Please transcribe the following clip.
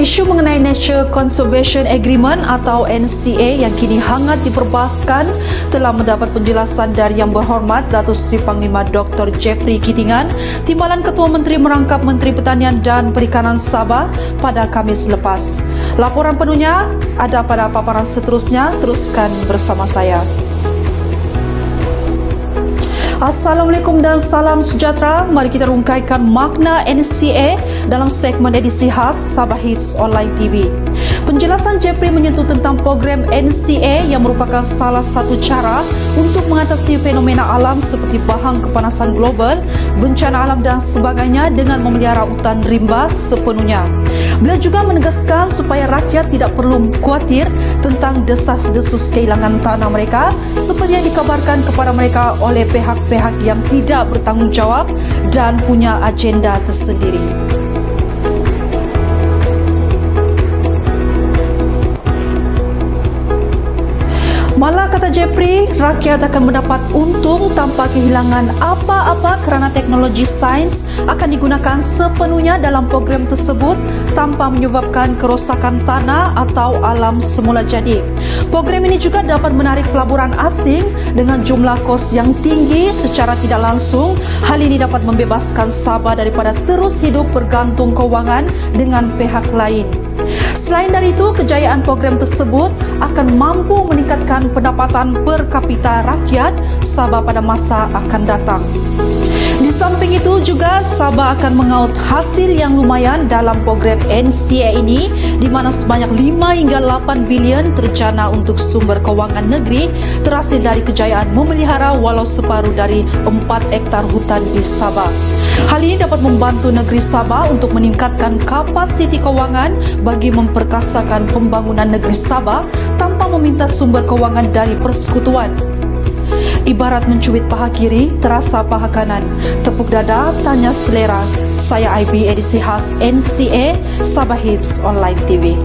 Isu mengenai Nature Conservation Agreement atau NCA yang kini hangat diperbahaskan telah mendapat penjelasan dari Yang Berhormat Datuk Seri Panglima Dr. Jeffrey Kitingan, Timbalan Ketua Menteri Merangkap Menteri Pertanian dan Perikanan Sabah pada Kamis lepas. Laporan penuhnya ada pada paparan seterusnya. Teruskan bersama saya. Assalamualaikum dan salam sejahtera. Mari kita rungkaikan makna NCA dalam segmen edisi khas Sabah Hits Online TV. Penjelasan Jeffrey menyentuh tentang program NCA yang merupakan salah satu cara untuk mengatasi fenomena alam seperti bahang kepanasan global, bencana alam dan sebagainya dengan memelihara hutan rimba sepenuhnya. Beliau juga menegaskan supaya rakyat tidak perlu khawatir tentang desas-desus kehilangan tanah mereka seperti yang dikabarkan kepada mereka oleh pihak-pihak yang tidak bertanggungjawab dan punya agenda tersendiri. Malah kata Jeffrey, rakyat akan mendapat untung tanpa kehilangan apa-apa kerana teknologi sains akan digunakan sepenuhnya dalam program tersebut tanpa menyebabkan kerosakan tanah atau alam semula jadi. Program ini juga dapat menarik pelaburan asing dengan jumlah kos yang tinggi secara tidak langsung. Hal ini dapat membebaskan Sabah daripada terus hidup bergantung kewangan dengan pihak lain. Selain dari itu, kejayaan program tersebut akan mampu meningkatkan pendapatan per kapita rakyat Sabah pada masa akan datang. Itu juga Sabah akan mengaut hasil yang lumayan dalam program NCA ini di mana sebanyak 5 hingga 8 bilion terjana untuk sumber kewangan negeri terhasil dari kejayaan memelihara walau separuh dari 4 hektar hutan di Sabah. Hal ini dapat membantu negeri Sabah untuk meningkatkan kapasiti kewangan bagi memperkasakan pembangunan negeri Sabah tanpa meminta sumber kewangan dari persekutuan. Ibarat mencubit paha kiri, terasa paha kanan. Tepuk dada, tanya selera. Saya IB edisi khas NCA Sabah Hits Online TV.